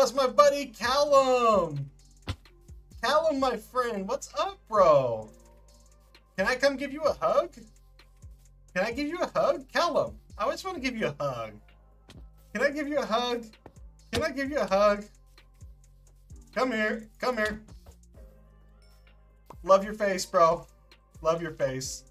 Plus my buddy Calum. Calum, my friend, what's up, bro? Can I come give you a hug? Can I give you a hug? Calum, I always want to give you a hug. Can I give you a hug? Can I give you a hug? Come here. Come here. Love your face, bro. Love your face.